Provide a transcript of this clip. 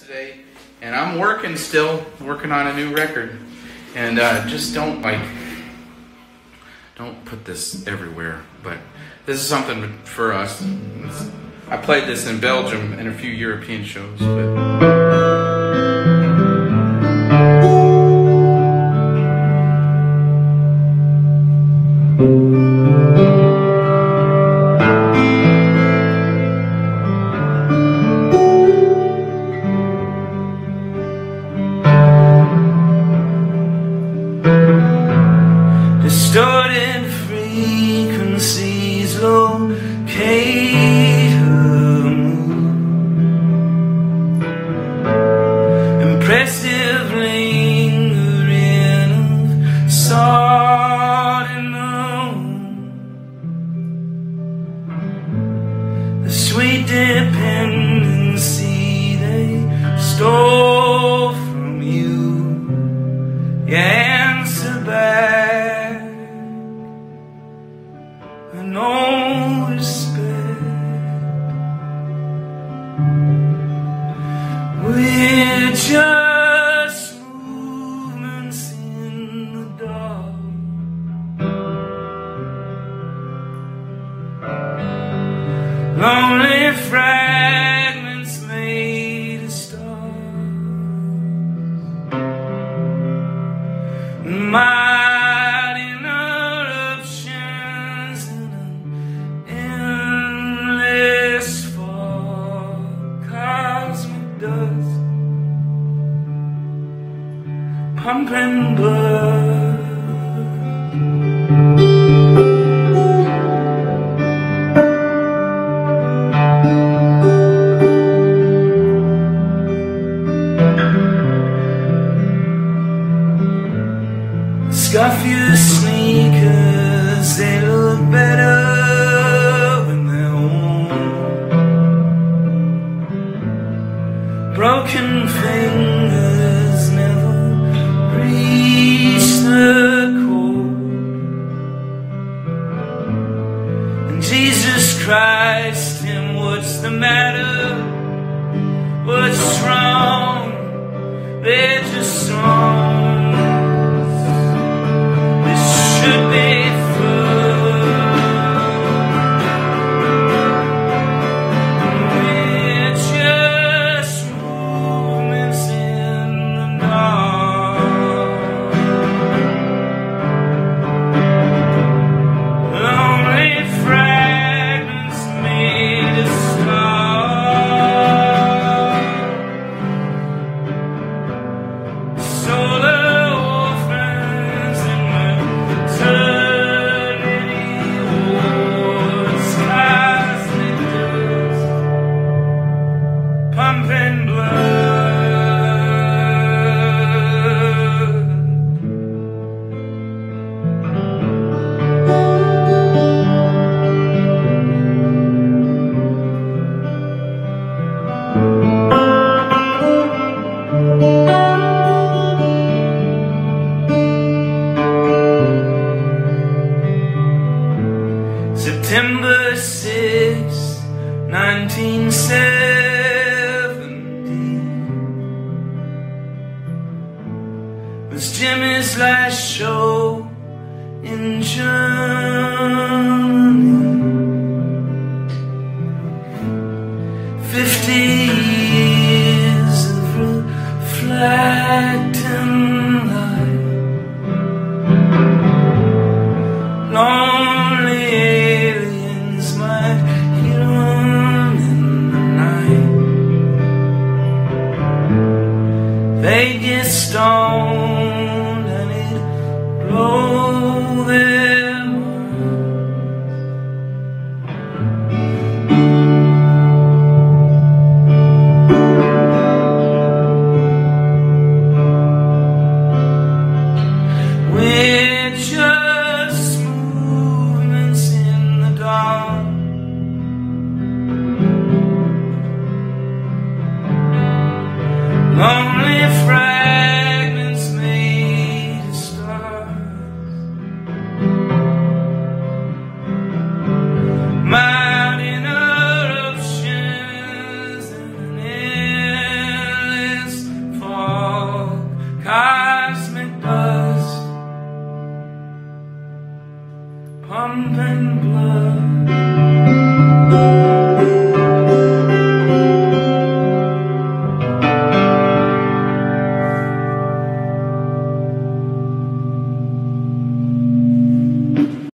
today, and I'm working still, working on a new record. And uh, just don't like, don't put this everywhere. But this is something for us. I played this in Belgium and a few European shows, but. Locate just movements in the dark. Lonely fragments blood. Scuff your the matter? What's wrong? 1970 was Jimmy's last show in Germany. Fifty years of reflecting light.